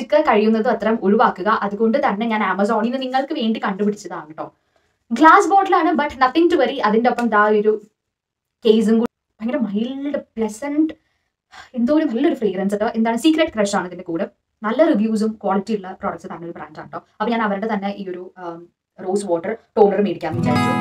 Plastic കഴിയുന്നതും അത്രയും ഒഴിവാക്കുക. അതുകൊണ്ട് തന്നെ ഞാൻ ആമസോണിൽ നിന്ന് നിങ്ങൾക്ക് വേണ്ടി കണ്ടുപിടിച്ചതാണ് കേട്ടോ ഗ്ലാസ് ബോട്ടിലാണ് ബട്ട് നത്തിങ് ടു വരി അതിന്റെ ഒപ്പം ദാ ഒരു കേസും കൂടി. ഭയങ്കര മൈൽഡ് പ്ലസന്റ് എന്തോ ഒരു നല്ലൊരു ഫ്രീഗ്രൻസ് കേട്ടോ എന്താണ്? സീക്രട്ട് ക്രഷ് ആണ് ഇതിന്റെ കൂടെ. നല്ല റിവ്യൂസും ക്വാളിറ്റി ഉള്ള പ്രോഡക്റ്റ് തരുന്ന ഒരു ബ്രാൻഡാണ് കേട്ടോ അപ്പോൾ ഞാൻ അവരുടെ തന്നെ ഈ ഒരു റോസ് വാട്ടർ ടോണർ മേടിക്കാൻ വിചാരിച്ചു.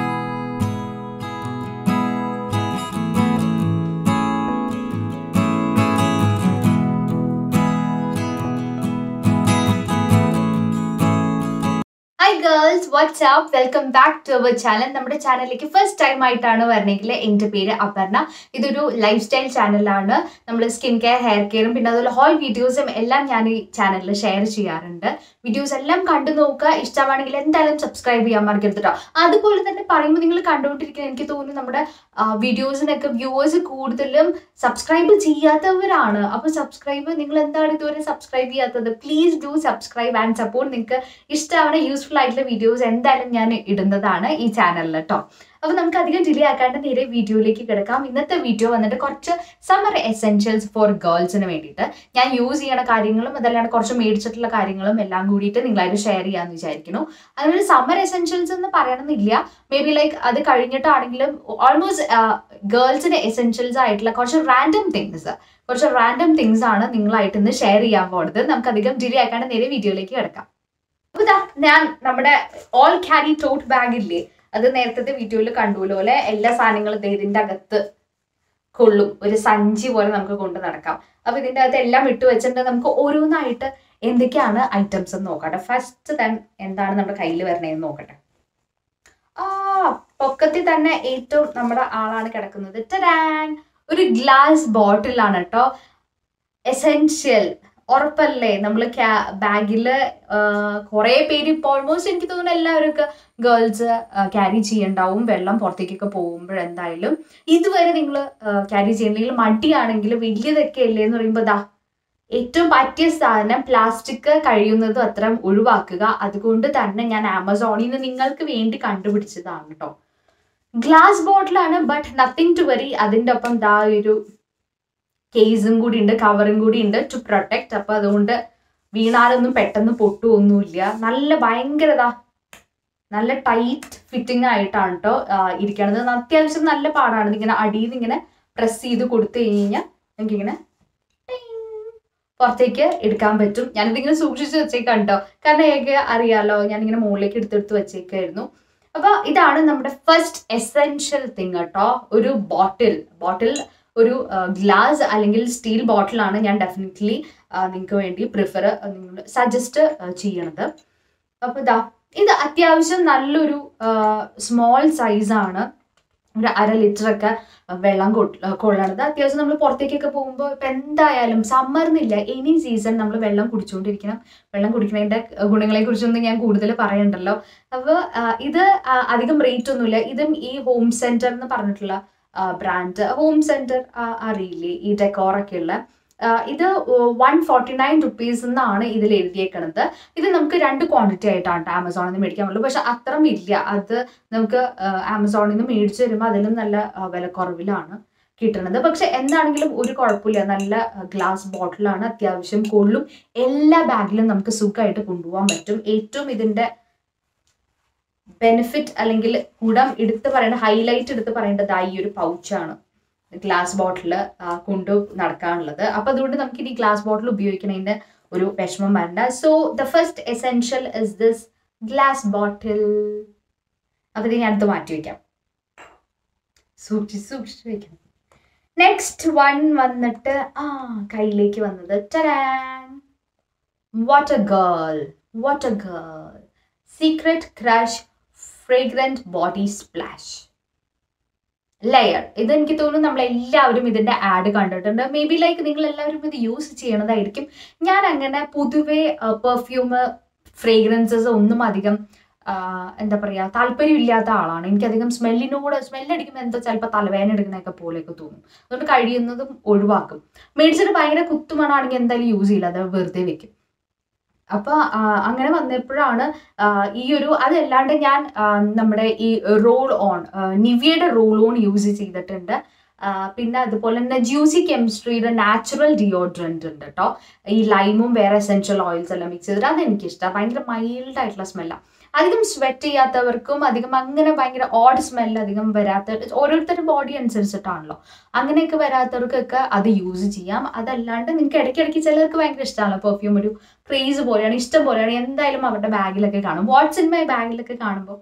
Hi girls WhatsApp welcome back to our channel നമ്മുടെ ചാനലിലേക്ക് ഫസ്റ്റ് ടൈം ആയിട്ടാണ് വരണമെങ്കിൽ എന്റെ പേര് അപർണ. ഇതൊരു ലൈഫ് സ്റ്റൈൽ ചാനലാണ് നമ്മൾ സ്കിൻ കെയർ ഹെയർ കെയറും പിന്നെ അതുപോലെ ഹോൾ വീഡിയോസും എല്ലാം ഞാൻ ഈ ചാനലിൽ ഷെയർ ചെയ്യാറുണ്ട്. വീഡിയോസ് എല്ലാം കണ്ടു നോക്കുക. ഇഷ്ടമാണെങ്കിൽ എന്തായാലും സബ്സ്ക്രൈബ് ചെയ്യാൻ മറക്കരുത് കേട്ടോ അതുപോലെ തന്നെ പറയുമ്പോൾ നിങ്ങൾ കണ്ടുകൊണ്ടിരിക്കുന്ന എനിക്ക് തോന്നുന്നു നമ്മുടെ വീഡിയോസിനൊക്കെ വ്യൂവേഴ്സ് കൂടുതലും സബ്സ്ക്രൈബ് ചെയ്യാത്തവരാണ്. അപ്പോൾ സബ്സ്ക്രൈബ് നിങ്ങൾ എന്താണ് ഇതുവരെ സബ്സ്ക്രൈബ് ചെയ്യാത്തത്? Please do subscribe and support നിങ്ങൾക്ക് ഇഷ്ടമാണ് യൂസ്ഫുൾ ആയിട്ടുള്ള വീഡിയോസ് എന്തായാലും ഞാൻ ഇടുന്നതാണ് ഈ ചാനലിൽ കേട്ടോ അപ്പോൾ നമുക്ക് അധികം ഡിലേ ആക്കാണ്ട് നേരെ വീഡിയോയിലേക്ക് കിടക്കാം. ഇന്നത്തെ വീഡിയോ വന്നിട്ട് കുറച്ച് സമ്മർ എസെൻഷ്യൽസ് ഫോർ ഗേൾസിന് വേണ്ടിയിട്ട് ഞാൻ യൂസ് ചെയ്യണ കാര്യങ്ങളും അതല്ലാണ്ട് കുറച്ച് മേടിച്ചിട്ടുള്ള കാര്യങ്ങളും എല്ലാം കൂടിയിട്ട് നിങ്ങളായിട്ട് ഷെയർ ചെയ്യാമെന്ന് വിചാരിക്കുന്നു. അങ്ങനെ സമ്മർ എസെൻഷ്യൽസ് എന്ന് പറയണമെന്നില്ല മേ ബി ലൈക്ക് അത് കഴിഞ്ഞിട്ടാണെങ്കിലും ഓൾമോസ്റ്റ് ഗേൾസിന് എസെൻഷ്യൽസ് ആയിട്ടുള്ള കുറച്ച് റാൻഡം തിങ്സ് കുറച്ച് റാൻഡം തിങ്സ് ആണ് നിങ്ങളായിട്ട് ഇന്ന് ഷെയർ ചെയ്യാൻ പോകുന്നത് നമുക്ക് അധികം ഡിലേ ആക്കാണ്ട് നേരെ വീഡിയോയിലേക്ക് കിടക്കാം. ഞാൻ നമ്മുടെ ഓൾ ക്യാരി ടോട്ട് ബാഗ് ഇല്ലേ അത് നേരത്തെ വീഡിയോയിൽ കണ്ടുപോലെ പോലെ എല്ലാ സാധനങ്ങളും ഇതിന്റെ അകത്ത് കൊള്ളും. ഒരു സഞ്ചി പോലെ നമുക്ക് കൊണ്ട് നടക്കാം. അപ്പൊ ഇതിന്റെ അകത്ത് എല്ലാം ഇട്ട് വെച്ചിട്ട് നമുക്ക് ഓരോന്നായിട്ട് എന്തൊക്കെയാണ് ഐറ്റംസ് എന്ന് നോക്കട്ടെ ഫസ്റ്റ് തൻ എന്താണ് നമ്മുടെ കയ്യിൽ വരണേന്ന് നോക്കട്ടെ. ആ പൊക്കത്തിൽ തന്നെ ഏറ്റവും നമ്മുടെ ആളാണ് കിടക്കുന്നത്. ഒരു ഗ്ലാസ് ബോട്ടിലാണ് കേട്ടോ എസെൻഷ്യൽ ഉറപ്പല്ലേ? നമ്മൾ ബാഗിൽ കുറെ പേര് ഇപ്പോൾ ഓൾമോസ്റ്റ് എനിക്ക് തോന്നുന്നു എല്ലാവരും ഗേൾസ് ക്യാരി ചെയ്യണ്ടാവും വെള്ളം പുറത്തേക്കൊക്കെ പോകുമ്പോഴെന്തായാലും. ഇതുവരെ നിങ്ങൾ ക്യാരി ചെയ്യണമെങ്കിൽ മടിയാണെങ്കിൽ വലിയതൊക്കെ അല്ലേ എന്ന് പറയുമ്പോൾ ദാ ഏറ്റവും പറ്റിയ സാധനം പ്ലാസ്റ്റിക് കഴിയുന്നതും അത്ര ഒഴിവാക്കുക. അതുകൊണ്ട് തന്നെ ഞാൻ ആമസോണിൽ നിന്ന് നിങ്ങൾക്ക് വേണ്ടി കണ്ടുപിടിച്ചതാണ് കേട്ടോ ഗ്ലാസ് ബോട്ടിലാണ് ബട്ട് നത്തിങ് ടു വരി അതിന്റെ ഒപ്പം ദാ ഒരു കേസും കൂടി ഉണ്ട് കവറും കൂടി ഉണ്ട് ടു പ്രൊട്ടക്ട് അപ്പൊ അതുകൊണ്ട് വീണാലൊന്നും പെട്ടെന്ന് പൊട്ടുമൊന്നുമില്ല നല്ല ഭയങ്കരതാ നല്ല ടൈറ്റ് ഫിറ്റിംഗ് ആയിട്ടാണ് കേട്ടോ ഇരിക്കണത്. അത്യാവശ്യം നല്ല പാടാണ്. ഇങ്ങനെ അടിയിൽ നിന്ന് ഇങ്ങനെ പ്രസ് ചെയ്ത് കൊടുത്തു കഴിഞ്ഞാൽ നമുക്കിങ്ങനെ പുറത്തേക്ക് എടുക്കാൻ പറ്റും. ഞാനിതിങ്ങനെ സൂക്ഷിച്ച് വെച്ചേക്കാം കേട്ടോ കാരണം എനിക്ക് അറിയാലോ ഞാനിങ്ങനെ മുകളിലേക്ക് എടുത്തെടുത്ത് വെച്ചേക്കായിരുന്നു. അപ്പൊ ഇതാണ് നമ്മുടെ ഫസ്റ്റ് എസെൻഷ്യൽ തിങ് കേട്ടോ ഒരു ബോട്ടിൽ ബോട്ടിൽ ഒരു ഗ്ലാസ് അല്ലെങ്കിൽ സ്റ്റീൽ ബോട്ടിലാണ് ഞാൻ ഡെഫിനറ്റ്ലി നിങ്ങൾക്ക് വേണ്ടി പ്രിഫർ നിങ്ങൾ സജസ്റ്റ് ചെയ്യണത്. അപ്പോൾ ഇതാ ഇത് അത്യാവശ്യം നല്ലൊരു സ്മോൾ സൈസാണ് ഒരു അര ലിറ്റർ ഒക്കെ വെള്ളം കൊള്ളണത് അത്യാവശ്യം നമ്മൾ പുറത്തേക്കൊക്കെ പോകുമ്പോൾ ഇപ്പം എന്തായാലും സമ്മർന്നില്ല എനി സീസൺ നമ്മൾ വെള്ളം കുടിച്ചുകൊണ്ടിരിക്കണം വെള്ളം കുടിക്കുന്നതിന്റെ ഗുണങ്ങളെ കുറിച്ചൊന്നും ഞാൻ കൂടുതൽ പറയണ്ടല്ലോ. അപ്പോൾ ഇത് അധികം റേറ്റ് ഒന്നുമില്ല ഇതും ഈ ഹോം സെന്റർ എന്ന് പറഞ്ഞിട്ടുള്ള ബ്രാൻഡ് ഹോം സെന്റർ അറിയില്ലേ? ഈ ഡെക്കോറൊക്കെ ഉള്ള ഇത് വൺ ഫോർട്ടി നയൻ റുപ്പീസ് എന്നാണ് ഇതിൽ എഴുതിയേക്കുന്നത് ഇത് നമുക്ക് രണ്ട് ക്വാണ്ടിറ്റി ആയിട്ടാണ് ആമസോണിൽ നിന്ന് മേടിക്കാൻ പറ്റുള്ളൂ പക്ഷെ അത്രയും ഇല്ല. അത് നമുക്ക് ആമസോണിൽ നിന്ന് മേടിച്ചു വരുമ്പോൾ അതിലും നല്ല വിലക്കുറവിലാണ് കിട്ടുന്നത് പക്ഷെ എന്താണെങ്കിലും ഒരു കുഴപ്പമില്ല. നല്ല ഗ്ലാസ് ബോട്ടിലാണ് അത്യാവശ്യം കൊള്ളും എല്ലാ ബാഗിലും നമുക്ക് സുഖമായിട്ട് കൊണ്ടുപോകാൻ പറ്റും. ഏറ്റവും ഇതിന്റെ ബെനിഫിറ്റ് അല്ലെങ്കിൽ ഗുണം എടുത്ത് പറയേണ്ട ഹൈലൈറ്റ് എടുത്ത് പറയേണ്ടത് ഈ ഒരു പൗച്ചാണ് ഗ്ലാസ് ബോട്ടിൽ കൊണ്ടു നടക്കാനുള്ളത്. അപ്പൊ അതുകൊണ്ട് നമുക്ക് ഇനി ഗ്ലാസ് ബോട്ടിൽ ഉപയോഗിക്കണതിന്റെ ഒരു വിഷമം വരണ്ട. So the first essential is this glass bottle അപ്പൊ ഇത് ഞാൻ അടുത്ത് മാറ്റി വെക്കാം സൂക്ഷിച്ച് സൂക്ഷിച്ച് വെക്കണം നെക്സ്റ്റ് വൺ വന്നിട്ട് ആ കയ്യിലേക്ക് വന്നത്. A girl what a girl secret crush fragrant body splash Layer ഇത് എനിക്ക് തോന്നുന്നു നമ്മൾ എല്ലാവരും ഇതിന്റെ ആഡ് കണ്ടിട്ടുണ്ട്. മേ ബി ലൈക്ക് നിങ്ങൾ എല്ലാവരും ഇത് യൂസ് ചെയ്യണതായിരിക്കും. ഞാൻ അങ്ങനെ പൊതുവെ പെർഫ്യൂം ഫ്രേഗ്രൻസസ് ഒന്നും അധികം എന്താ പറയുക താല്പര്യമില്ലാത്ത ആളാണ്. എനിക്കധികം സ്മെല്ലിനോട് സ്മെല്ലടിക്കുമ്പോൾ എന്താ ചിലപ്പോൾ തലവേദന എടുക്കുന്നതൊക്കെ പോലെയൊക്കെ തോന്നും. അതുകൊണ്ട് കഴിയുന്നതും ഒഴിവാക്കും. മേടിച്ചിട്ട് ഭയങ്കര കുത്തുമണാണെങ്കിൽ എന്തായാലും യൂസ് ചെയ്യില്ല. അത് വെറുതെ വെക്കും. അപ്പൊ അങ്ങനെ വന്നപ്പോഴാണ് ഈ ഒരു അതല്ലാണ്ട് ഞാൻ നമ്മുടെ ഈ റോൾ ഓൺ നിവിയുടെ റോൾ ഓൺ യൂസ് ചെയ്തിട്ടുണ്ട്. പിന്നെ അതുപോലെ തന്നെ ജ്യൂസി കെമിസ്ട്രിയുടെ നാച്ചുറൽ ഡിയോഡ്രന്റ് ഉണ്ട് കേട്ടോ ഈ ലൈമും വേറെ എസെൻഷ്യൽ ഓയിൽസ് എല്ലാം മിക്സ് ചെയ്തിട്ട് അത് എനിക്കിഷ്ടം ഭയങ്കര മൈൽഡ് ആയിട്ടുള്ള സ്മെല്ലാണ് അധികം സ്വെറ്റ് ചെയ്യാത്തവർക്കും അധികം അങ്ങനെ ഭയങ്കര ഓഡ് സ്മെൽ അധികം വരാത്ത ഓരോരുത്തരുടെ ബോഡി അനുസരിച്ചിട്ടാണല്ലോ. അങ്ങനെയൊക്കെ വരാത്തവർക്കൊക്കെ അത് യൂസ് ചെയ്യാം. അതല്ലാണ്ട് നിങ്ങൾക്ക് ഇടയ്ക്കിടയ്ക്ക് ചിലർക്ക് ഭയങ്കര ഇഷ്ടമാണല്ലോ പെർഫ്യൂം ഒരു ക്രേസ് പോലെയാണ് ഇഷ്ടം പോലെയാണ്. എന്തായാലും അവരുടെ ബാഗിലൊക്കെ കാണും. വാട്സ് ഇൻ മൈ ബാഗിലൊക്കെ കാണുമ്പോൾ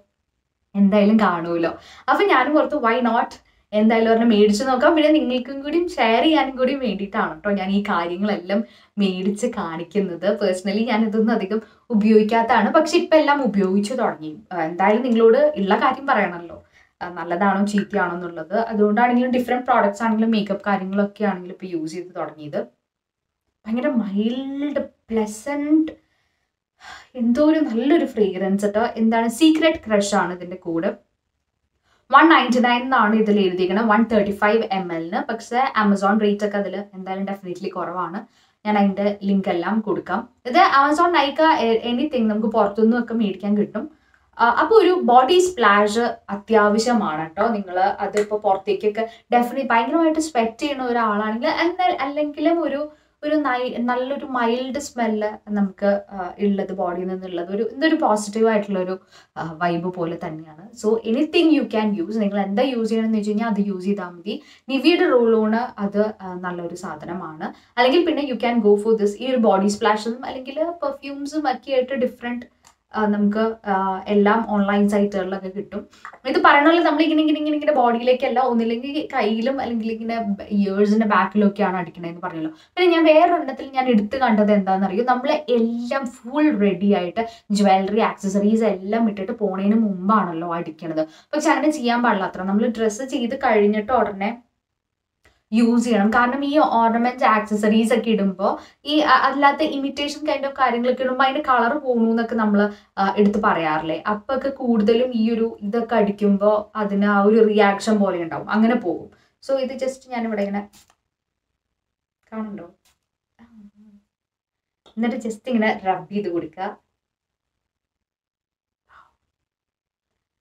എന്തായാലും കാണുമല്ലോ അപ്പം ഞാനും പുറത്ത് വൈ നോട്ട് എന്തായാലും ഒരെണ്ണം മേടിച്ച് നോക്കാം. പിന്നെ നിങ്ങൾക്കും കൂടി ഷെയർ ചെയ്യാനും കൂടി വേണ്ടിയിട്ടാണ് കേട്ടോ ഞാൻ ഈ കാര്യങ്ങളെല്ലാം മേടിച്ച് കാണിക്കുന്നത്. പേഴ്സണലി ഞാൻ ഇതൊന്നും അധികം ഉപയോഗിക്കാത്തതാണ്. പക്ഷെ ഇപ്പം എല്ലാം ഉപയോഗിച്ചു തുടങ്ങി. എന്തായാലും നിങ്ങളോട് ഉള്ള കാര്യം പറയണമല്ലോ നല്ലതാണോ ചീത്തയാണോ എന്നുള്ളത്. അതുകൊണ്ടാണെങ്കിലും ഡിഫറെന്റ് പ്രോഡക്റ്റ്സ് ആണെങ്കിലും മേക്കപ്പ് കാര്യങ്ങളൊക്കെ ആണെങ്കിലും ഇപ്പോൾ യൂസ് ചെയ്ത് തുടങ്ങിയത്. ഭയങ്കര മൈൽഡ് പ്ലസന്റ് എന്തോ ഒരു നല്ലൊരു ഫ്രേഗ്രൻസ് കേട്ടോ എന്താണ്? സീക്രട്ട് ക്രഷ് ആണ് ഇതിന്റെ കൂടെ. വൺ നയന്റി നയൻ എന്നാണ് ഇതിൽ എഴുതിയിരിക്കുന്നത് വൺ തേർട്ടി ഫൈവ് എം എല്ലിന് പക്ഷേ ആമസോൺ റേറ്റ് ഒക്കെ അതിൽ എന്തായാലും ഡെഫിനറ്റ്ലി കുറവാണ്. ഞാൻ അതിന്റെ ലിങ്ക് എല്ലാം കൊടുക്കാം. ഇത് ആമസോൺ നൈക്ക എനിത്തിങ് നമുക്ക് പുറത്തുനിന്നും ഒക്കെ മേടിക്കാൻ കിട്ടും. അപ്പോൾ ഒരു ബോഡി സ്പ്ലാഷ് അത്യാവശ്യമാണ് കേട്ടോ. നിങ്ങൾ അതിപ്പോൾ പുറത്തേക്കൊക്കെ ഡെഫിനറ്റ് ഭയങ്കരമായിട്ട് സ്വെറ്റ് ചെയ്യുന്ന ഒരാളാണെങ്കിൽ എന്നാൽ അല്ലെങ്കിലും ഒരു ഒരു നല്ലൊരു മൈൽഡ് സ്മെല്ല് നമുക്ക് ഉള്ളത് ബോഡിയിൽ നിന്നുള്ളത് ഒരു എന്തൊരു പോസിറ്റീവ് ആയിട്ടുള്ള ഒരു വൈബ് പോലെ തന്നെയാണ്. So anything you can use നിങ്ങൾ എന്താ യൂസ് ചെയ്യണമെന്ന് വെച്ച് കഴിഞ്ഞാൽ അത് യൂസ് ചെയ്താൽ മതി. നിവിയുടെ റോളോണ് അത് നല്ലൊരു സാധനമാണ്. അല്ലെങ്കിൽ പിന്നെ you can go for this ഈ ഒരു ബോഡി സ്പ്ലാഷും അല്ലെങ്കിൽ പെർഫ്യൂംസും ഒക്കെ ആയിട്ട് ഡിഫറെന്റ് നമുക്ക് എല്ലാം ഓൺലൈൻ സൈറ്റുകളിലൊക്കെ കിട്ടും. ഇത് പറയണമല്ലോ നമ്മൾ ഇങ്ങനെ ഇങ്ങനെ ഇങ്ങനെ ഇങ്ങനെ ബോഡിയിലേക്കല്ല ഒന്നില്ലെങ്കിൽ കയ്യിലും അല്ലെങ്കിൽ ഇങ്ങനെ ഇയേഴ്സിന്റെ ബാക്കിലൊക്കെയാണ് അടിക്കണതെന്ന് പറഞ്ഞല്ലോ. പിന്നെ ഞാൻ വേറൊരെണ്ണത്തിൽ ഞാൻ എടുത്ത് കണ്ടത് എന്താണെന്ന് എന്താണെന്നറിയോ? നമ്മൾ എല്ലാം ഫുൾ റെഡി ആയിട്ട് ജ്വല്ലറി ആക്സസറീസ് എല്ലാം ഇട്ടിട്ട് പോണതിന് മുമ്പാണല്ലോ അടിക്കണത്. പക്ഷെ അങ്ങനെ ചെയ്യാൻ പാടില്ല അത്ര. നമ്മൾ ഡ്രസ്സ് ചെയ്ത് കഴിഞ്ഞിട്ട് ഉടനെ യൂസ് ചെയ്യണം. കാരണം ഈ ഓർണമെന്റ്സ് ആക്സസറീസ് ഒക്കെ ഇടുമ്പോൾ ഈ അല്ലാത്ത ഇമിറ്റേഷൻ കൈൻഡ് ഓഫ് കാര്യങ്ങളൊക്കെ ഇടുമ്പോൾ അതിന്റെ കളർ പോകുന്നു എന്നൊക്കെ നമ്മൾ എടുത്ത് പറയാറില്ലേ? അപ്പൊ ഒക്കെ കൂടുതലും ഈ ഒരു ഇതൊക്കെ അടിക്കുമ്പോൾ അതിന് ആ ഒരു റിയാക്ഷൻ പോലെ ഉണ്ടാവും. അങ്ങനെ പോകും. സോ ഇത് ജസ്റ്റ് ഞാൻ ഇവിടെ ഇങ്ങനെ കാണുന്നുണ്ടോ? എന്നിട്ട് ജസ്റ്റ് ഇങ്ങനെ റബ് ചെയ്ത് കൊടുക്കുക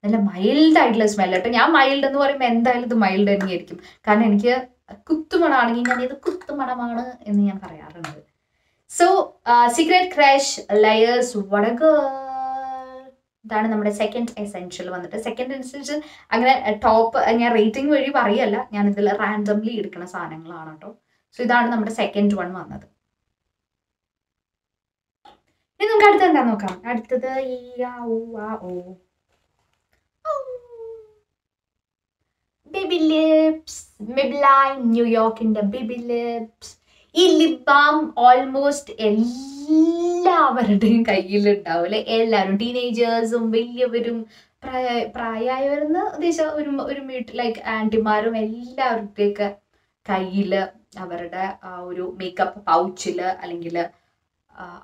നല്ല മൈൽഡ് ആയിട്ടുള്ള സ്മെൽ കേട്ടോ. ഞാൻ മൈൽഡ് എന്ന് പറയുമ്പോൾ എന്തായാലും ഇത് മൈൽഡ് തന്നെയായിരിക്കും. കാരണം എനിക്ക് കുത്തുമണമാണെങ്കിൽ ഞാൻ ഇത് കുത്തുമണമാണ് എന്ന് ഞാൻ പറയാറുണ്ട്. സോ സീക്രട്ട് ക്രാഷ് ലയേഴ്സ് വടക് ഇതാണ് നമ്മുടെ സെക്കൻഡ് എസെൻഷ്യൽ വന്നിട്ട്. സെക്കൻഡ് എസെൻഷ്യൽ അങ്ങനെ ടോപ്പ് ഞാൻ റേറ്റിംഗ് വഴി പറയല്ല. ഞാൻ ഇതിൽ റാൻഡംലി എടുക്കുന്ന സാധനങ്ങളാണ് കേട്ടോ. സോ ഇതാണ് നമ്മുടെ സെക്കൻഡ് വൺ വന്നത്. ഇനി നമുക്ക് അടുത്തത് എന്താ നോക്കാം. അടുത്തത് ഈ ആ ഊ ആ ഓ. ലിപ്സ് മിബ്ലൈൻ ന്യൂയോർക്കിന്റെ ബിബി ലിപ്സ് ഈ ലിപ് ബാം ഓൾമോസ്റ്റ് എല്ലാവരുടെയും കയ്യിലുണ്ടാവും അല്ലെ? എല്ലാവരും ടീനേജേഴ്സും വലിയവരും പ്രായ പ്രായമായവരെന്ന് ഉദ്ദേശം ഒരു ഒരു വീട്ടിൽ ലൈക്ക് ആന്റിമാരും എല്ലാവരുടെയൊക്കെ കയ്യിൽ അവരുടെ ആ ഒരു മേക്കപ്പ് പൗച്ചിൽ അല്ലെങ്കിൽ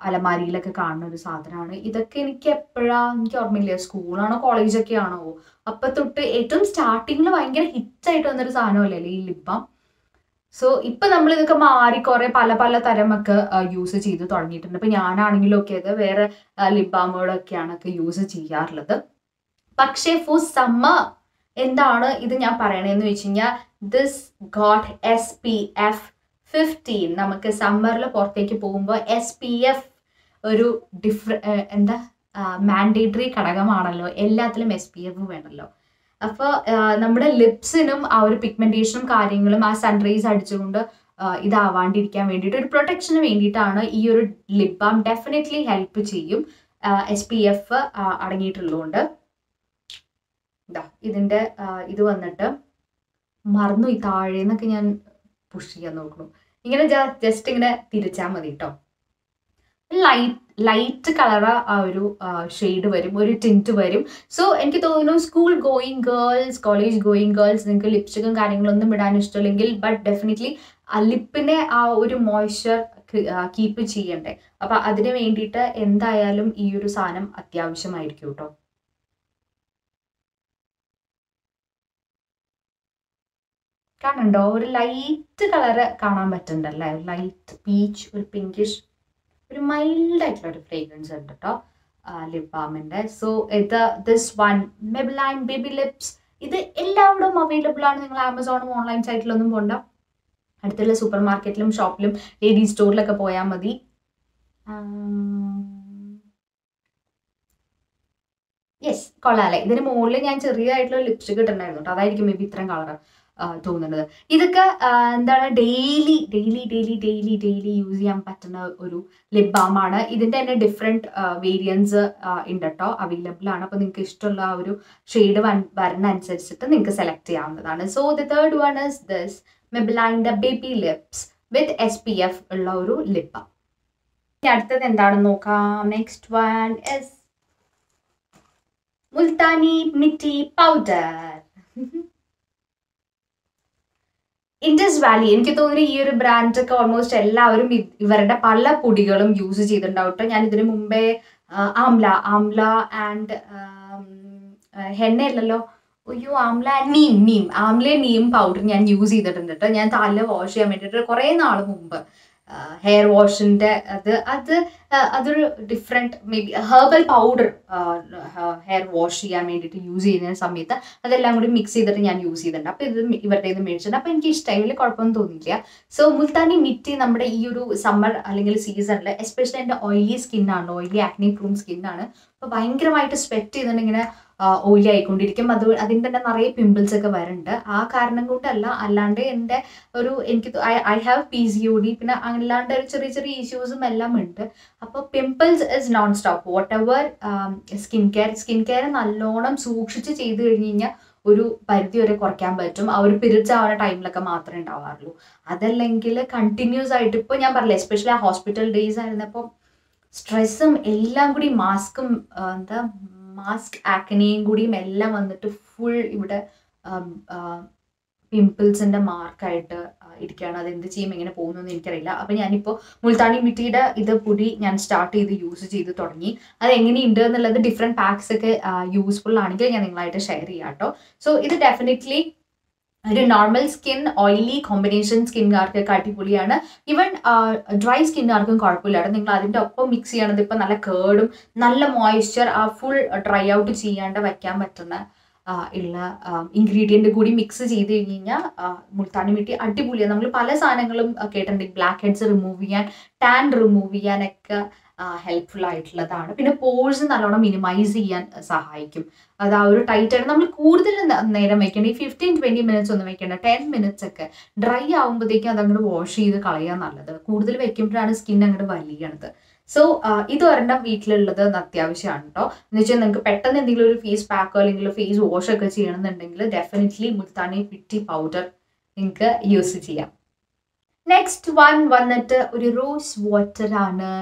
അലമാരിയിലൊക്കെ കാണുന്ന ഒരു സാധനമാണ്. ഇതൊക്കെ എനിക്ക് എപ്പോഴാ എനിക്ക് ഓർമ്മയില്ല. സ്കൂളാണോ കോളേജൊക്കെ ആണോ അപ്പൊ തൊട്ട് ഏറ്റവും സ്റ്റാർട്ടിങ്ങിൽ ഭയങ്കര ഹിറ്റായിട്ട് വന്നൊരു സാധനമല്ലേ ഈ ലിപ്പം? സോ ഇപ്പൊ നമ്മൾ ഇതൊക്കെ മാറി കുറെ പല പല തരമൊക്കെ യൂസ് ചെയ്ത് തുടങ്ങിയിട്ടുണ്ട്. ഇപ്പൊ ഞാനാണെങ്കിലും ഒക്കെ അത് വേറെ ലിപ് ബാമുകളൊക്കെയാണ് ഒക്കെ യൂസ് ചെയ്യാറുള്ളത്. പക്ഷേ ഫോർ സമ്മർ എന്താണ് ഇത് ഞാൻ പറയണതെന്ന് വെച്ച് കഴിഞ്ഞാൽ this got S P F fifteen നമുക്ക് സമ്മറിൽ പുറത്തേക്ക് പോകുമ്പോൾ എസ് പി എഫ് ഒരു ഡിഫറ എന്താ മാൻഡേറ്ററി ഘടകമാണല്ലോ. എല്ലാത്തിലും എസ് പി എഫ് വേണമല്ലോ അപ്പോൾ നമ്മുടെ ലിപ്സിനും ആ ഒരു പിഗ്മെന്റേഷനും കാര്യങ്ങളും ആ സൺറൈസ് അടിച്ചുകൊണ്ട് ഇതാവാണ്ടിരിക്കാൻ വേണ്ടിയിട്ട് ഒരു പ്രൊട്ടക്ഷന് വേണ്ടിയിട്ടാണ് ഈ ഒരു ലിപ് ബാം ഡെഫിനറ്റ്ലി ഹെൽപ്പ് ചെയ്യും എസ് പി എഫ് അടങ്ങിയിട്ടുള്ളതുകൊണ്ട്. ഇതാ ഇതിന്റെ ഇത് വന്നിട്ട് മറന്നു ഈ താഴേന്നൊക്കെ ഞാൻ പുഷ് ചെയ്യാൻ നോക്കണം ഇങ്ങനെ ജസ്റ്റ് ഇങ്ങനെ തിരിച്ചാൽ മതി കേട്ടോ ലൈറ്റ് ലൈറ്റ് കളർ ആ ഒരു ഷെയ്ഡ് വരും ഒരു ടിന്റ് വരും. സോ എനിക്ക് തോന്നുന്നു school going girls college going girls നിങ്ങൾക്ക് ലിപ്സ്റ്റിക്കും കാര്യങ്ങളൊന്നും ഇടാൻ ഇഷ്ടമില്ലെങ്കിൽ ബട്ട് ഡെഫിനറ്റ്ലി ലിപ്പിനെ ആ ഒരു മോയ്സ്ചർ കീപ്പ് ചെയ്യണ്ടേ. അപ്പൊ അതിന് വേണ്ടിയിട്ട് എന്തായാലും ഈ ഒരു സാധനം അത്യാവശ്യമായിരിക്കും കേട്ടോ കാണുന്നുണ്ടോ ഒരു ലൈറ്റ് കളറ് കാണാൻ പറ്റുന്നുണ്ടല്ലേ? ലൈറ്റ് പീച്ച് ഒരു പിങ്കിഷ് ഒരു മൈൽഡ് ആയിട്ടുള്ള ഒരു ഫ്രേഗ്രൻസ് ഉണ്ട് കേട്ടോ ലിപ് ബാമിന്റെ സോ ഇത് this one Maybelline baby lips ഇത് എല്ലാവരും അവൈലബിൾ ആണ്. നിങ്ങൾ ആമസോണും ഓൺലൈൻ സൈറ്റിലൊന്നും പോണ്ട. അടുത്തുള്ള സൂപ്പർ മാർക്കറ്റിലും ഷോപ്പിലും ലേഡീസ് സ്റ്റോറിലൊക്കെ പോയാൽ മതി. യെസ് കൊള്ളാല്ലേ ഇതിന് മുകളിൽ ഞാൻ ചെറിയതായിട്ടുള്ള ലിപ്സ്റ്റിക് ഇട്ടിട്ടുണ്ടായിരുന്നു കേട്ടോ അതായിരിക്കും മേ ബി ഇത്രയും കളർ തോന്നുന്നത് ഇതൊക്കെ എന്താണ് daily daily daily daily daily use ചെയ്യാൻ പറ്റുന്ന ഒരു ലിപ് ബാം ആണ്. ഇതിന്റെ തന്നെ ഡിഫറെന്റ് വേരിയൻസ് ഉണ്ട് കേട്ടോ അവൈലബിൾ ആണ്. അപ്പോൾ നിങ്ങൾക്ക് ഇഷ്ടമുള്ള ആ ഒരു ഷെയ്ഡ് വരുന്ന അനുസരിച്ചിട്ട് നിങ്ങൾക്ക് സെലക്ട് ചെയ്യാവുന്നതാണ്. So the third one is this മെബിലൈന്റെ baby lips with S P F ഉള്ള ഒരു ലിപ്പ് ബാം അടുത്തത് എന്താണെന്ന് നോക്കാം. Next one is Multani mitti powder Indus Valley എനിക്ക് തോന്നുന്നു ഈ ഒരു ബ്രാൻഡ് ഒക്കെ ഓൾമോസ്റ്റ് എല്ലാവരും ഇവരുടെ പല പൊടികളും യൂസ് ചെയ്തിട്ടുണ്ടാവും ട്ടോ. ഞാൻ ഇതിനു മുമ്പേ ആംല ആംല ആൻഡ് ഹെന്ന അയ്യോ ആംല ആൻഡ് നീം നീം ആംല നീം പൗഡർ ഞാൻ യൂസ് ചെയ്തിട്ടുണ്ട് കേട്ടോ ഞാൻ തല വാഷ് ചെയ്യാൻ വേണ്ടിയിട്ട് കുറേ നാൾ മുമ്പ്. ഹെയർ വാഷിന്റെ അത് അത് അതൊരു different may be herbal powder hair wash ചെയ്യാൻ വേണ്ടിയിട്ട് യൂസ് ചെയ്യുന്ന സമയത്ത് അതെല്ലാം കൂടി മിക്സ് ചെയ്തിട്ട് ഞാൻ യൂസ് ചെയ്തിട്ടുണ്ട്. അപ്പോൾ ഇത് ഇവരുടെ ഇത് മേടിച്ചിട്ടുണ്ട്. അപ്പോൾ എനിക്ക് ഇഷ്ടമായി വലിയ കുഴപ്പമൊന്നും തോന്നിയില്ല സോ മുൽത്താനി മിറ്റി നമ്മുടെ ഈ ഒരു സമ്മർ അല്ലെങ്കിൽ സീസണിൽ എസ്പെഷ്യലി എന്റെ ഓയിലി സ്കിന്നാണ് ഓയിലി ആക്നി പ്രൂൺ സ്കിന്നാണ് അപ്പോൾ ഭയങ്കരമായിട്ട് സ്വെറ്റ് ചെയ്തിട്ടുണ്ടെങ്കിൽ ഓയിലി ആയിക്കൊണ്ടിരിക്കും അത് അതിന്റെ തന്നെ നിറയെ പിമ്പിൾസ് ഒക്കെ വരുന്നുണ്ട്. ആ കാരണം കൊണ്ടല്ല അല്ലാണ്ട് എന്റെ ഒരു എനിക്ക് I have P C O D പിന്നെ അല്ലാണ്ട് ഒരു ചെറിയ ചെറിയ ഇഷ്യൂസും എല്ലാം ഉണ്ട്. അപ്പോൾ pimples is non stop whatever skin care skin care നല്ലോണം സൂക്ഷിച്ച് ചെയ്ത് കഴിഞ്ഞ് കഴിഞ്ഞാൽ ഒരു പരിധി വരെ കുറയ്ക്കാൻ പറ്റും. ആ ഒരു പിരിച്ച് ആവുന്ന ടൈമിലൊക്കെ മാത്രമേ ഉണ്ടാവാറുള്ളൂ. അതല്ലെങ്കിൽ കണ്ടിന്യൂസ് ആയിട്ട് ഇപ്പോൾ ഞാൻ പറഞ്ഞില്ല എസ്പെഷ്യലി ആ ഹോസ്പിറ്റൽ ഡേയ്സ് ആയിരുന്നപ്പോൾ സ്ട്രെസ്സും എല്ലാം കൂടി മാസ്കും എന്താ മാസ്ക് ആക്കനെയും കൂടിയും എല്ലാം വന്നിട്ട് ഫുൾ ഇവിടെ പിമ്പിൾസിന്റെ മാർക്കായിട്ട് ഇരിക്കുകയാണ്. അത് എന്ത് ചെയ്യും എങ്ങനെ പോകുന്നു എന്ന് എനിക്കറിയില്ല. അപ്പം ഞാനിപ്പോൾ മുൾത്താണി മിട്ടിയുടെ ഇത് പൊടി ഞാൻ സ്റ്റാർട്ട് ചെയ്ത് യൂസ് ചെയ്ത് തുടങ്ങി. അത് എങ്ങനെയുണ്ട് എന്നുള്ളത് ഡിഫറെന്റ് പാക്സ് ഒക്കെ യൂസ്ഫുൾ ആണെങ്കിൽ ഞാൻ നിങ്ങളായിട്ട് ഷെയർ ചെയ്യാം കേട്ടോ സോ ഇത് ഡെഫിനറ്റ്ലി ഒരു നോർമൽ സ്കിൻ ഓയിലി കോമ്പിനേഷൻ സ്കിന്നുകാർക്ക് അടിപൊളിയാണ്. ഈവൻ ഡ്രൈ സ്കിന്നുകാർക്കും കുഴപ്പമില്ല. നിങ്ങൾ അതിന്റെ ഒപ്പം മിക്സ് ചെയ്യണത് ഇപ്പം നല്ല കേടും നല്ല മോയ്സ്ചർ ആ ഫുൾ ഡ്രൈ ഔട്ട് ചെയ്യാണ്ട് വയ്ക്കാൻ പറ്റുന്ന ഉള്ള ഇൻഗ്രീഡിയന്റ് കൂടി മിക്സ് ചെയ്ത് കഴിഞ്ഞ് കഴിഞ്ഞാൽ മുൾത്താനി മിട്ടി അടിപൊളിയാണ് നമ്മൾ പല സാധനങ്ങളും കേട്ടിട്ടുണ്ട്. ബ്ലാക്ക് ഹെഡ്സ് റിമൂവ് ചെയ്യാൻ ടാൻ റിമൂവ് ചെയ്യാനൊക്കെ ഹെൽപ്ഫുൾ ആയിട്ടുള്ളതാണ്. പിന്നെ പോഴ്സ് നല്ലോണം മിനിമൈസ് ചെയ്യാൻ സഹായിക്കും. അത് ആ ഒരു ടൈറ്റ് ആയിട്ട് നമ്മൾ കൂടുതൽ നേരം വെക്കേണ്ട ഈ ഫിഫ്റ്റീൻ ട്വന്റി മിനിറ്റ്സ് ഒന്നും വെക്കേണ്ട ടെൻ മിനിറ്റ്സ് ഒക്കെ ഡ്രൈ ആകുമ്പോഴത്തേക്കും അത് അങ്ങോട്ട് വാഷ് ചെയ്ത് കളയാൻ നല്ലത്. കൂടുതൽ വെക്കുമ്പോഴാണ് സ്കിൻ അങ്ങോട്ട് വലിയണത്. സോ ഇത് ഒരെണ്ണം വീട്ടിലുള്ളത് അത്യാവശ്യമാണ് കേട്ടോ എന്ന് വെച്ചാൽ നിങ്ങൾക്ക് പെട്ടെന്ന് എന്തെങ്കിലും ഒരു ഫേസ് പാക്കോ അല്ലെങ്കിൽ ഫേസ് വാഷ് ഒക്കെ ചെയ്യണമെന്നുണ്ടെങ്കിൽ ഡെഫിനറ്റ്ലി മുൽത്താനി പിറ്റി പൗഡർ നിങ്ങൾക്ക് യൂസ് ചെയ്യാം. നെക്സ്റ്റ് വൺ വന്നിട്ട് ഒരു റോസ് വാട്ടർ ആണ്.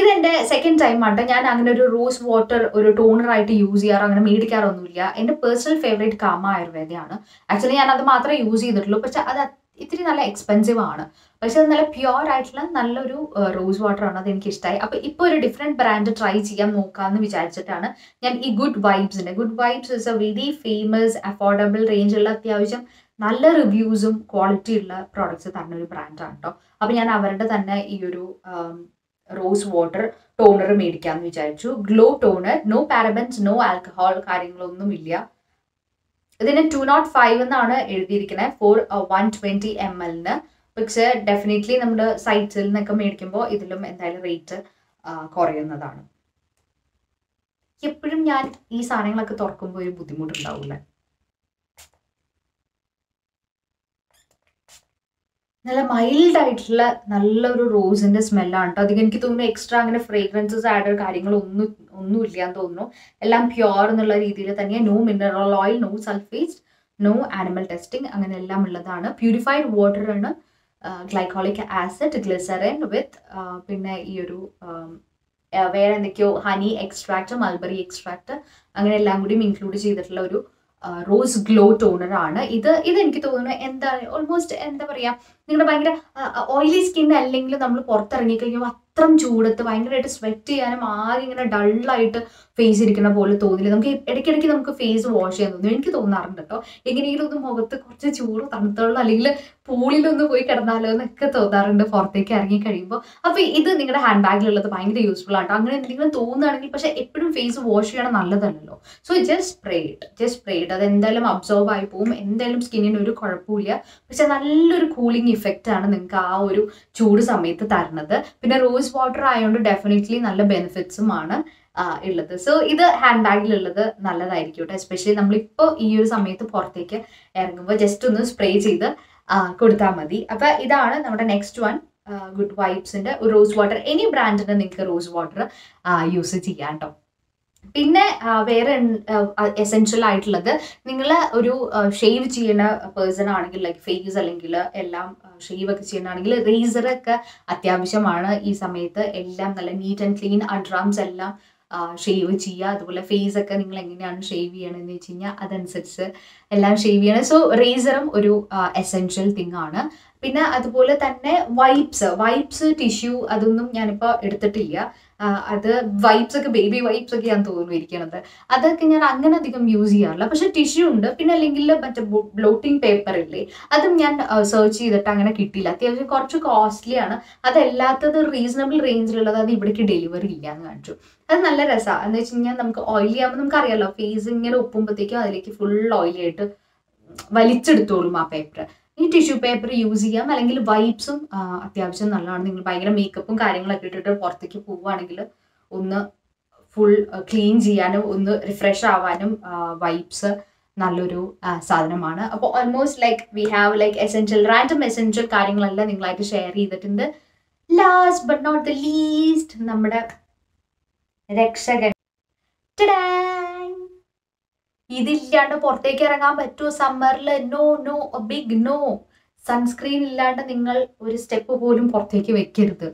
ഇതെന്റെ സെക്കൻഡ് ടൈം ആട്ടോ. ഞാൻ അങ്ങനെ ഒരു റോസ് വാട്ടർ ഒരു ടോണർ ആയിട്ട് യൂസ് ചെയ്യാറോ അങ്ങനെ മേടിക്കാറൊന്നുമില്ല എന്റെ പേഴ്സണൽ ഫേവറേറ്റ് കാമ ആയുർവേദയാണ്. ആക്ച്വലി ഞാൻ അത് മാത്രമേ യൂസ് ചെയ്തിട്ടുള്ളൂ. പക്ഷെ അത് ഇത്തിരി നല്ല എക്സ്പെൻസീവ് ആണ്. പക്ഷെ അത് നല്ല പ്യുവർ ആയിട്ടുള്ള നല്ലൊരു റോസ് വാട്ടർ ആണ്. അത് എനിക്ക് ഇഷ്ടമായി അപ്പൊ ഇപ്പൊ ഒരു ഡിഫറെന്റ് ബ്രാൻഡ് ട്രൈ ചെയ്യാൻ നോക്കാന്ന് വിചാരിച്ചിട്ടാണ് ഞാൻ ഈ good വൈബ്സിന്റെ good vibes is a very famous affordable റേഞ്ചുള്ള അത്യാവശ്യം നല്ല റിവ്യൂസും ക്വാളിറ്റി ഉള്ള പ്രോഡക്റ്റ്സ് തരുന്ന ഒരു ബ്രാൻഡാണ് കേട്ടോ അപ്പൊ ഞാൻ അവരുടെ തന്നെ ഈ ഒരു റോസ് വാട്ടർ ടോണർ മേടിക്കാമെന്ന് വിചാരിച്ചു. Glow toner no parabens no alcohol കാര്യങ്ങളൊന്നും ഇല്ല. ഇതിന് ടു നോട്ട് ഫൈവ് എന്നാണ് എഴുതിയിരിക്കുന്നത്. ഫോർ വൺ ട്വന്റി എം എല്ലിന് പക്ഷെ ഡെഫിനറ്റ്ലി നമ്മുടെ സൈറ്റ്സിൽ നിന്നൊക്കെ മേടിക്കുമ്പോൾ ഇതിലും എന്തായാലും റേറ്റ് കുറയുന്നതാണ്. എപ്പോഴും ഞാൻ ഈ സാധനങ്ങളൊക്കെ തുറക്കുമ്പോൾ ഒരു ബുദ്ധിമുട്ടുണ്ടാവില്ല? നല്ല മൈൽഡ് ആയിട്ടുള്ള നല്ലൊരു റോസിന്റെ സ്മെല്ലാണ് കേട്ടോ അധികം എനിക്ക് തോന്നുന്നു എക്സ്ട്രാ അങ്ങനെ ഫ്രേഗ്രൻസസ് ആഡ് കാര്യങ്ങൾ ഒന്നും ഇല്ല എന്ന് തോന്നുന്നു. എല്ലാം പ്യുവർ എന്നുള്ള രീതിയിൽ തന്നെ no mineral oil no sulphate no animal testing അങ്ങനെ എല്ലാം ഉള്ളതാണ്. പ്യൂരിഫൈഡ് വാട്ടർ ആണ് ഗ്ലൈക്കോളിക് ആസിഡ് ഗ്ലിസറിൻ വിത്ത് പിന്നെ ഈ ഒരു വേറെ എന്തൊക്കെയോ ഹണി എക്സ്ട്രാക്ട് മൾബറി എക്സ്ട്രാക്ട് അങ്ങനെ എല്ലാം കൂടിയും ഇൻക്ലൂഡ് ചെയ്തിട്ടുള്ള ഒരു റോസ് ഗ്ലോ ആണ്. ഇത് ഇത് എനിക്ക് തോന്നുന്നു എന്താ ഓൾമോസ്റ്റ് എന്താ പറയാ നിങ്ങളുടെ ഭയങ്കര ഓയിലി സ്കിൻ അല്ലെങ്കിൽ നമ്മൾ പുറത്തിറങ്ങി കഴിഞ്ഞാൽ അത്രം ചൂടത്ത് ഭയങ്കരമായിട്ട് സ്വെറ്റ് ചെയ്യാനും ആകെ ഇങ്ങനെ ഡള്ളായിട്ട് ഫേസ് ഇരിക്കുന്ന പോലെ തോന്നില്ല. നമുക്ക് ഇടയ്ക്കിടയ്ക്ക് നമുക്ക് ഫേസ് വാഷ് ചെയ്യാൻ തോന്നും. എനിക്ക് തോന്നാറുണ്ട് കേട്ടോ. എങ്ങനെയെങ്കിലും ഒന്ന് മുഖത്ത് കുറച്ച് ചൂട് തണുത്തുള്ള അല്ലെങ്കിൽ പൂളിലൊന്ന് പോയി കിടന്നാലോ എന്നൊക്കെ തോന്നാറുണ്ട് പുറത്തേക്ക് ഇറങ്ങി കഴിയുമ്പോൾ അപ്പോൾ ഇത് നിങ്ങളുടെ ഹാൻഡ് ബാഗിലുള്ളത് ഭയങ്കര യൂസ്ഫുൾ ആട്ടോ അങ്ങനെ എന്തെങ്കിലും തോന്നുകയാണെങ്കിൽ പക്ഷേ എപ്പോഴും ഫേസ് വാഷ് ചെയ്യണം നല്ലതല്ലല്ലോ. സോ ജസ്റ്റ് സ്പ്രേ ഇട്ട് ജസ്റ്റ് സ്പ്രേ ഇട്ട് അത് എന്തായാലും അബ്സോർബ് ആയി പോകും എന്തായാലും സ്കിന്നിന് ഒരു കുഴപ്പമില്ല പക്ഷെ നല്ലൊരു കൂളിംഗ് ഇഫക്റ്റ് ആണ് നിങ്ങൾക്ക് ആ ഒരു ചൂട് സമയത്ത് തരുന്നത്. പിന്നെ റോസ് വാട്ടർ ആയതുകൊണ്ട് ഡെഫിനറ്റ്ലി നല്ല ബെനിഫിറ്റ്സും ആണ്. ഉള്ളത്. സോ ഇത് ഹാൻഡ് ബാഗിലുള്ളത് നല്ലതായിരിക്കും കേട്ടോ. എസ്പെഷ്യലി നമ്മളിപ്പോൾ ഈ ഒരു സമയത്ത് പുറത്തേക്ക് ഇറങ്ങുമ്പോൾ ജസ്റ്റ് ഒന്ന് സ്പ്രേ ചെയ്ത് കൊടുത്താൽ മതി. അപ്പം ഇതാണ് നമ്മുടെ നെക്സ്റ്റ് വൺ ഗുഡ് വൈബ്സിന്റെ റോസ് വാട്ടർ എനി ബ്രാൻഡിന്റെ നിങ്ങൾക്ക് റോസ് വാട്ടർ യൂസ് ചെയ്യാം കേട്ടോ. പിന്നെ വേറെ എസെൻഷ്യൽ ആയിട്ടുള്ളത് നിങ്ങൾ ഒരു ഷേവ് ചെയ്യുന്ന പേഴ്സൺ ആണെങ്കിൽ ലൈക്ക് ഫേസ് അല്ലെങ്കിൽ എല്ലാം ഷേവ് ഒക്കെ ചെയ്യണമെങ്കിൽ റേസർ ഒക്കെ അത്യാവശ്യമാണ് ഈ സമയത്ത്. എല്ലാം നല്ല നീറ്റ് ആൻഡ് ക്ലീൻ അഡ്രാംസ് എല്ലാം ഷേവ് ചെയ്യുക അതുപോലെ ഫേസ് ഒക്കെ നിങ്ങൾ എങ്ങനെയാണ് ഷേവ് ചെയ്യണമെന്ന് വെച്ച് കഴിഞ്ഞാൽ അതനുസരിച്ച് എല്ലാം ഷേവ് ചെയ്യണം. സോ റേസറും ഒരു എസെൻഷ്യൽ തിങ് ആണ്. പിന്നെ അതുപോലെ തന്നെ വൈപ്സ് വൈപ്സ് ടിഷ്യൂ അതൊന്നും ഞാനിപ്പോൾ എടുത്തിട്ടില്ല. അത് വൈപ്സ് ഒക്കെ ബേബി വൈപ്സ് ഒക്കെ ഞാൻ തോന്നുന്നു ഇരിക്കണത്. അതൊക്കെ ഞാൻ അങ്ങനെ അധികം യൂസ് ചെയ്യാറില്ല. പക്ഷെ ടിഷ്യൂ ഉണ്ട്. പിന്നെ അല്ലെങ്കിൽ മറ്റേ ബ്ലോട്ടിംഗ് പേപ്പർ ഇല്ലേ അതും ഞാൻ സെർച്ച് ചെയ്തിട്ട് അങ്ങനെ കിട്ടിയില്ല. അത്യാവശ്യം കുറച്ച് കോസ്റ്റ്ലി ആണ്. അതല്ലാത്തത് റീസണബിൾ റേഞ്ചിലുള്ളത് അത് ഇവിടേക്ക് ഡെലിവറി ഇല്ല എന്ന് കാണിച്ചു. അത് നല്ല രസമാണ് എന്ന് വെച്ച് കഴിഞ്ഞാൽ നമുക്ക് ഓയിലി ആകുമ്പോൾ നമുക്കറിയാലോ ഫേസ് ഇങ്ങനെ ഒപ്പുമ്പോഴത്തേക്കും അതിലേക്ക് ഫുൾ ഓയിലി ആയിട്ട് വലിച്ചെടുത്തോളും ആ പേപ്പർ ഈ ടിഷ്യൂ പേപ്പർ യൂസ് ചെയ്യാം. അല്ലെങ്കിൽ വൈപ്സും അത്യാവശ്യം നല്ലതാണ്. നിങ്ങൾ ഭയങ്കര മേക്കപ്പും കാര്യങ്ങളൊക്കെ ഇട്ടിട്ട് പുറത്തേക്ക് പോവുകയാണെങ്കിൽ ഒന്ന് ഫുൾ ക്ലീൻ ചെയ്യാനും ഒന്ന് റിഫ്രഷ് ആവാനും വൈപ്സ് നല്ലൊരു സാധനമാണ്. അപ്പോൾ almost like we have like essential random essential കാര്യങ്ങളെല്ലാം നിങ്ങളായിട്ട് ഷെയർ ചെയ്തിട്ടുണ്ട്. Last but not the least നമ്മുടെ രക്ഷകൻ. ടടാങ്. ഇതില്ലാണ്ട് പുറത്തേക്ക് ഇറങ്ങാൻ പറ്റുമോ സമ്മറിൽ no no big no sunscreen ഇല്ലാണ്ട് നിങ്ങൾ ഒരു സ്റ്റെപ്പ് പോലും പുറത്തേക്ക് വെക്കരുത്.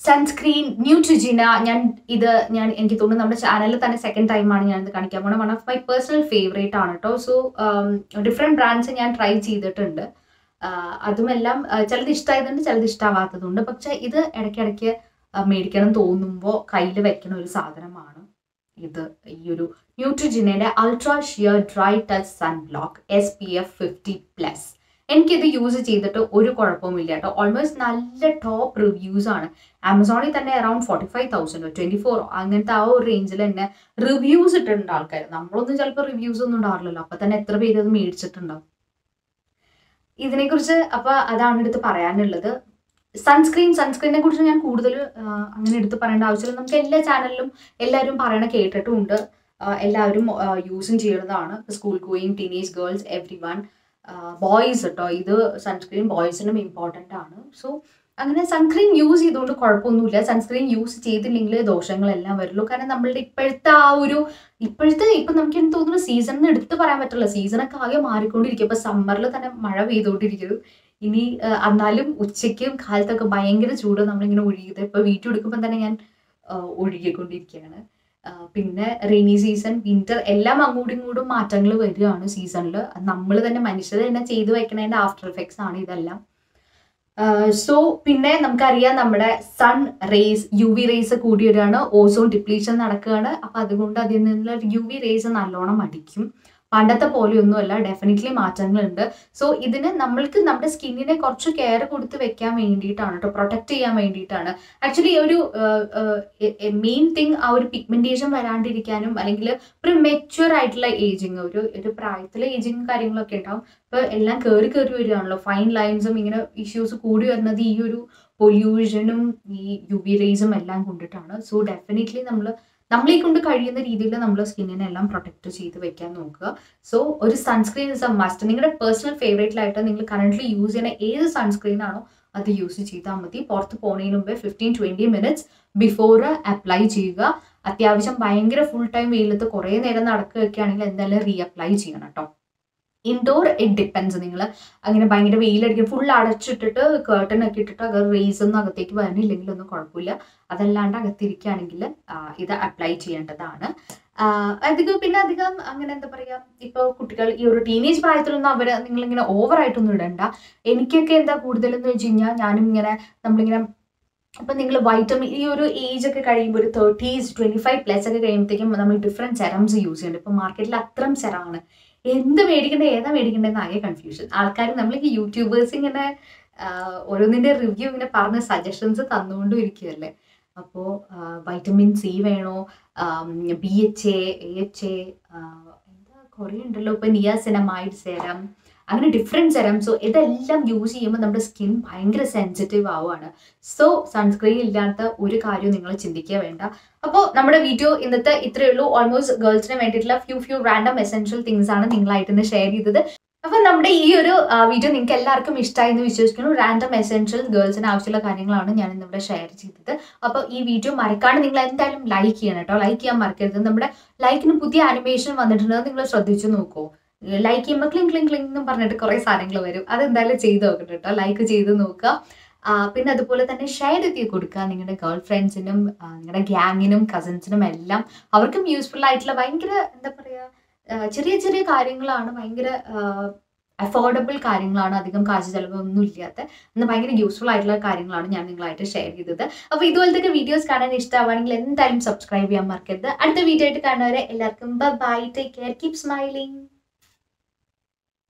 സൺസ്ക്രീൻ ന്യൂട്രിജിന ഞാൻ ഇത് ഞാൻ എനിക്ക് തോന്നുന്നു നമ്മുടെ ചാനലിൽ തന്നെ സെക്കൻഡ് ടൈമാണ് ഞാൻ ഇത് കാണിക്കാൻ പോകുന്നത് one of my personal favourite ആണ് കേട്ടോ സോ ഡിഫറെന്റ് ബ്രാൻഡ്സ് ഞാൻ ട്രൈ ചെയ്തിട്ടുണ്ട്. അതുമെല്ലാം ചിലത് ഇഷ്ടമായതുണ്ട് ചിലത് ഇഷ്ടമാവാത്തതുണ്ട് പക്ഷെ ഇത് ഇടയ്ക്കിടയ്ക്ക് മേടിക്കണം തോന്നുമ്പോൾ കയ്യിൽ വെക്കണ ഒരു സാധനമാണ്. ഇത് ഈ ഒരു ന്യൂട്രിജിനയുടെ ultra sheer dry touch sun block S P F fifty plus എനിക്കിത് യൂസ് ചെയ്തിട്ട് ഒരു കുഴപ്പമില്ല കേട്ടോ. ഓൾമോസ്റ്റ് നല്ല ടോപ്പ് റിവ്യൂസ് ആണ്. ആമസോണിൽ തന്നെ അറൌണ്ട് ഫോർട്ടി ഫൈവ് തൗസൻഡോ ട്വന്റി ഫോറോ അങ്ങനത്തെ ആ ഒരു റേഞ്ചിൽ തന്നെ റിവ്യൂസ് ഇട്ടിട്ടുണ്ട് ആൾക്കാർ. നമ്മളൊന്നും ചിലപ്പോൾ റിവ്യൂസ് ഒന്നും ഉണ്ടാവില്ലല്ലോ അപ്പൊ തന്നെ എത്ര പേര് അത് മേടിച്ചിട്ടുണ്ടാവും? ഇതിനെക്കുറിച്ച് അപ്പൊ അതാണ് എടുത്ത് പറയാനുള്ളത്. സൺസ്ക്രീൻ സൺസ്ക്രീനെ കുറിച്ച് ഞാൻ കൂടുതൽ അങ്ങനെ എടുത്ത് പറയേണ്ട ആവശ്യമില്ല. നമുക്ക് എല്ലാ ചാനലിലും എല്ലാവരും പറയണ കേട്ടിട്ടുമുണ്ട് എല്ലാവരും യൂസും ചെയ്യുന്നതാണ്. School going teenage girls every one boys കേട്ടോ ഇത് സൺസ്ക്രീൻ ബോയ്സിനും ഇമ്പോർട്ടന്റ് ആണ്. സോ അങ്ങനെ സൺസ്ക്രീൻ യൂസ് ചെയ്തുകൊണ്ട് കുഴപ്പമൊന്നുമില്ല. സൺസ്ക്രീൻ യൂസ് ചെയ്തില്ലെങ്കിൽ ദോഷങ്ങളെല്ലാം വരുള്ളൂ. കാരണം നമ്മളുടെ ഇപ്പോഴത്തെ ആ ഒരു ഇപ്പോഴത്തെ ഇപ്പം നമുക്ക് എനിക്ക് തോന്നുന്നു? സീസൺ എടുത്ത് പറയാൻ പറ്റില്ല. സീസണൊക്കെ ആകെ മാറിക്കൊണ്ടിരിക്കും ഇപ്പം സമ്മറിൽ തന്നെ മഴ പെയ്തുകൊണ്ടിരിക്കുന്നു. ഇനി എന്നാലും ഉച്ചയ്ക്കും കാലത്തൊക്കെ ഭയങ്കര ചൂട് നമ്മളിങ്ങനെ ഒഴുകിയത്. ഇപ്പൊ വീട്ടിൽ എടുക്കുമ്പോൾ തന്നെ ഞാൻ ഒഴുകിക്കൊണ്ടിരിക്കുകയാണ്. പിന്നെ റെയിനി സീസൺ വിന്റർ എല്ലാം അങ്ങോട്ടും ഇങ്ങോട്ടും മാറ്റങ്ങൾ വരികയാണ് സീസണിൽ നമ്മൾ തന്നെ മനുഷ്യർ തന്നെ ചെയ്തു വയ്ക്കുന്നതിന്റെ ആഫ്റ്റർ എഫക്ട്സ് ആണ് ഇതെല്ലാം. സോ പിന്നെ നമുക്കറിയാം നമ്മുടെ sun rays U V rays കൂടി വരികയാണ് ഓസോൺ ഡിപ്ലീഷൻ നടക്കുകയാണ്. അപ്പൊ അതുകൊണ്ട് അതിൽ നിന്നുള്ള യു വി റേസ് നല്ലോണം അടിക്കും. പണ്ടത്തെ പോലെയൊന്നുമല്ല. ഡെഫിനറ്റ്ലി മാറ്റങ്ങളുണ്ട്. സോ ഇതിന് നമ്മൾക്ക് നമ്മുടെ സ്കിന്നിനെ കുറച്ച് കെയർ കൊടുത്ത് വെക്കാൻ വേണ്ടിയിട്ടാണ് കേട്ടോ പ്രൊട്ടക്ട് ചെയ്യാൻ വേണ്ടിയിട്ടാണ്. ആക്ച്വലി ഒരു മെയിൻ തിങ് ആ ഒരു പിഗ്മെന്റേഷൻ വരാണ്ടിരിക്കാനും അല്ലെങ്കിൽ ഒരു മെച്യൂർ ആയിട്ടുള്ള ഏജിങ് ഒരു ഒരു പ്രായത്തിലെ ഏജിങ് കാര്യങ്ങളൊക്കെ ഉണ്ടാവും. ഇപ്പൊ എല്ലാം കയറി കയറി വരികയാണല്ലോ. ഫൈൻ ലൈൻസും ഇങ്ങനെ ഇഷ്യൂസ് കൂടി വരുന്നത് ഈ ഒരു പൊല്യൂഷനും ഈ യു വി റേസും എല്ലാം കൊണ്ടിട്ടാണ്. സോ ഡെഫിനറ്റ്ലി നമ്മൾ നമ്മളെ കൊണ്ട് കഴിയുന്ന രീതിയിൽ നമ്മൾ സ്കിന്നിനെ എല്ലാം പ്രൊട്ടക്ട് ചെയ്ത് വെക്കാൻ നോക്കുക. സോ ഒരു സൺസ്ക്രീൻ ഇസ് എ മസ്റ്റ് നിങ്ങളുടെ പേഴ്സണൽ ഫേവറേറ്റിലായിട്ട് നിങ്ങൾ കറന്റ് യൂസ് ചെയ്യുന്ന ഏത് സൺസ്ക്രീൻ ആണോ അത് യൂസ് ചെയ്താൽ മതി. പുറത്ത് പോണതിന് മുമ്പ് fifteen twenty minutes before apply ചെയ്യുക. അത്യാവശ്യം ഭയങ്കര ഫുൾ ടൈം വെയിലത്ത് കുറേ നേരം നടക്കുകയൊക്കെ ആണെങ്കിൽ എന്തായാലും റീ അപ്ലൈ ചെയ്യണം കേട്ടോ. ഇൻഡോർ ഇറ്റ് ഡിപ്പെൻസ് നിങ്ങൾ അങ്ങനെ ഭയങ്കര വെയിലടിക്കും. ഫുൾ അടച്ചിട്ടിട്ട് കേർട്ടൻ ഒക്കെ ഇട്ടിട്ട് അകർ റേസ് ഒന്നും അകത്തേക്ക് വരണില്ലെങ്കിൽ ഒന്നും കുഴപ്പമില്ല. അതല്ലാണ്ട് അകത്തിരിക്കുകയാണെങ്കിൽ ഇത് അപ്ലൈ ചെയ്യേണ്ടതാണ്. അധികം പിന്നെ അധികം അങ്ങനെ എന്താ പറയുക ഇപ്പൊ കുട്ടികൾ ഈ ഒരു ടീനേജ് പ്രായത്തിലൊന്നും അവർ നിങ്ങളിങ്ങനെ ഓവറായിട്ടൊന്നും ഇടണ്ട. എനിക്കൊക്കെ എന്താ കൂടുതലെന്ന് വെച്ച് കഴിഞ്ഞാൽ ഞാനും ഇങ്ങനെ നമ്മളിങ്ങനെ അപ്പം നിങ്ങൾ വൈറ്റമിൻ ഈ ഒരു ഏജ് ഒക്കെ കഴിയുമ്പോൾ ഒരു തേർട്ടീസ് ട്വന്റി ഫൈവ് പ്ലസ് ഒക്കെ കഴിയുമ്പോഴത്തേക്കും നമ്മൾ ഡിഫറെന്റ് സെറംസ് യൂസ് ചെയ്യുന്നുണ്ട്. ഇപ്പം മാർക്കറ്റിൽ അത്രയും സെറമാണ് എന്ത് മേടിക്കേണ്ടത് ഏതാ മേടിക്കേണ്ടതെന്ന് ആകെ കൺഫ്യൂഷൻ ആൾക്കാർ നമ്മൾക്ക് യൂട്യൂബേഴ്സ് ഇങ്ങനെ ഓരോന്നിന്റെ റിവ്യൂ ഇങ്ങനെ പറഞ്ഞ് സജഷൻസ് തന്നുകൊണ്ടും ഇരിക്കുകയല്ലേ അപ്പോൾ വൈറ്റമിൻ സി വേണോ? B H A H A എന്താ കുറേ ഉണ്ടല്ലോ. ഇപ്പം നിയാസിനമൈഡ് സെരം അങ്ങനെ ഡിഫറെന്റ് സെറംസോ ഇതെല്ലാം യൂസ് ചെയ്യുമ്പോൾ നമ്മുടെ സ്കിൻ ഭയങ്കര സെൻസിറ്റീവ് ആവുകയാണ് സോ സൺസ്ക്രീൻ ഇല്ലാത്ത ഒരു കാര്യവും നിങ്ങൾ ചിന്തിക്കുക വേണ്ട. അപ്പോൾ നമ്മുടെ വീഡിയോ ഇന്നത്തെ ഇത്രയേ ഉള്ളൂ. ഓൾമോസ്റ്റ് ഗേൾസിന് വേണ്ടിയിട്ടുള്ള few few random essential things ആണ് നിങ്ങളായിട്ട് ഇന്ന് ഷെയർ ചെയ്തത്. അപ്പോൾ നമ്മുടെ ഈ ഒരു വീഡിയോ നിങ്ങൾക്ക് എല്ലാവർക്കും ഇഷ്ടമായി എന്ന് വിശ്വസിക്കുന്നു. റാൻഡം എസെൻഷ്യൽ ഗേൾസിന് ആവശ്യമുള്ള കാര്യങ്ങളാണ് ഞാൻ ഇന്നിവിടെ ഷെയർ ചെയ്തത്. അപ്പോൾ ഈ വീഡിയോ മറക്കാണ്ട് നിങ്ങൾ എന്തായാലും ലൈക്ക് ചെയ്യണം കേട്ടോ. ലൈക്ക് ചെയ്യാൻ മറക്കരുത്. നമ്മുടെ ലൈക്കിന് പുതിയ ആനിമേഷൻ വന്നിട്ടുണ്ടെന്ന് നിങ്ങൾ ശ്രദ്ധിച്ചു നോക്കൂ. ലൈക്ക് ചെയ്യുമ്പോൾ ക്ലിങ് ക്ലിങ് ക്ലിങ് എന്ന് പറഞ്ഞിട്ട് കുറേ സാധനങ്ങൾ വരും. അതെന്തായാലും ചെയ്ത് നോക്കട്ടെ കേട്ടോ ലൈക്ക് ചെയ്ത് നോക്കുക. പിന്നെ അതുപോലെ തന്നെ ഷെയർ ചെയ്ത് കൊടുക്കുക. നിങ്ങളുടെ ഗേൾ ഫ്രണ്ട്സിനും നിങ്ങളുടെ ഗ്യാങ്ങിനും കസിൻസിനും എല്ലാം. അവർക്കും യൂസ്ഫുൾ ആയിട്ടുള്ള ഭയങ്കര എന്താ പറയുക ചെറിയ ചെറിയ കാര്യങ്ങളാണ്. ഭയങ്കര അഫോർഡബിൾ കാര്യങ്ങളാണ്. അധികം കാശ് ചിലവൊന്നും ഇല്ലാത്ത എന്നാൽ ഭയങ്കര യൂസ്ഫുൾ ആയിട്ടുള്ള കാര്യങ്ങളാണ് ഞാൻ നിങ്ങളായിട്ട് ഷെയർ ചെയ്തത്. അപ്പോൾ ഇതുപോലത്തെ വീഡിയോസ് കാണാൻ ഇഷ്ടമാണെങ്കിൽ എന്തായാലും സബ്സ്ക്രൈബ് ചെയ്യാൻ മറക്കരുത്. അടുത്ത വീഡിയോ ആയിട്ട് കാണുന്നവരെ എല്ലാവർക്കും bye take care keep smiling